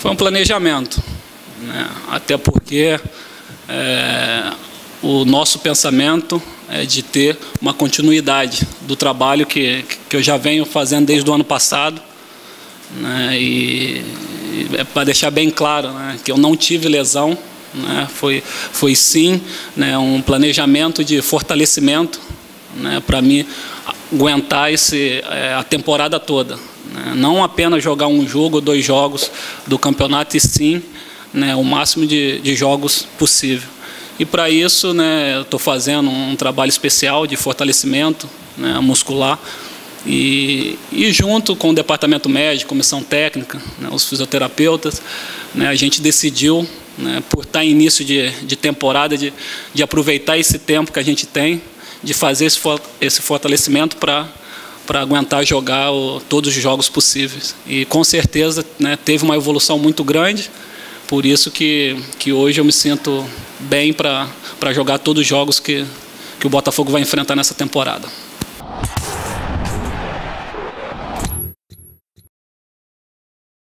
Foi um planejamento, né? até porque é, o nosso pensamento é de ter uma continuidade do trabalho que, que eu já venho fazendo desde o ano passado. Né? E, e é para deixar bem claro né? que eu não tive lesão, né? foi, foi sim né? um planejamento de fortalecimento né? para mim aguentar esse, é, a temporada toda. Não apenas jogar um jogo ou dois jogos do campeonato, e sim né, o máximo de, de jogos possível. E para isso, né, estou fazendo um trabalho especial de fortalecimento né, muscular. E, e, junto com o departamento médico, comissão técnica, né, os fisioterapeutas, né, a gente decidiu, né, por estar em início de, de temporada, de, de aproveitar esse tempo que a gente tem, de fazer esse, esse fortalecimento para para aguentar jogar o, todos os jogos possíveis. E com certeza né, teve uma evolução muito grande, por isso que, que hoje eu me sinto bem para jogar todos os jogos que, que o Botafogo vai enfrentar nessa temporada.